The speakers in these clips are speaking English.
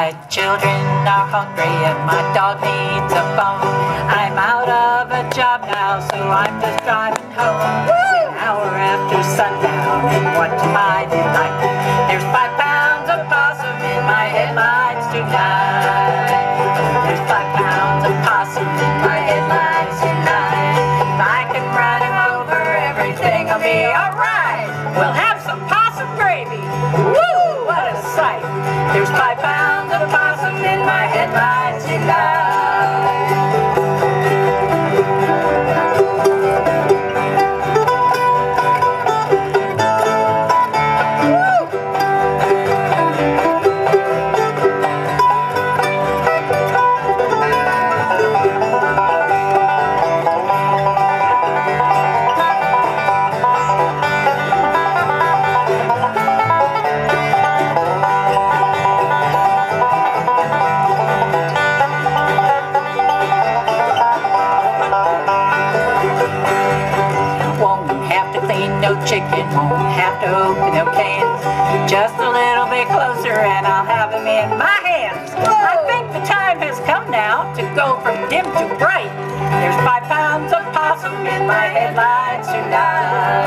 My children are hungry and my dog needs a bone. I'm out of a job now, so I'm just driving home. An hour after sundown, and what to my delight, there's five pounds of possum in my headlights tonight. There's five pounds of possum in my headlights tonight. If I can run him over, everything'll be alright. No chicken, won't have to open no cans. Just a little bit closer and I'll have him in my hands. I think the time has come now to go from dim to bright. There's five pounds of possum in my headlights tonight.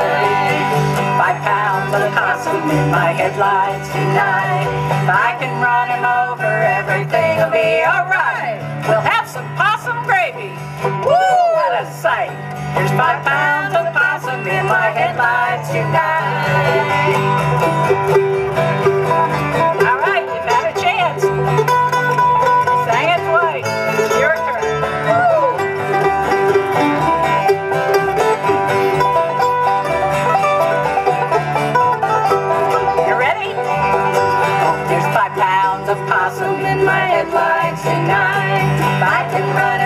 Five pounds of possum in my headlights tonight. If I can run him over, everything'll be alright. We'll have some possum gravy. Woo! What a sight! There's five pounds Possum in my headlights tonight. I can run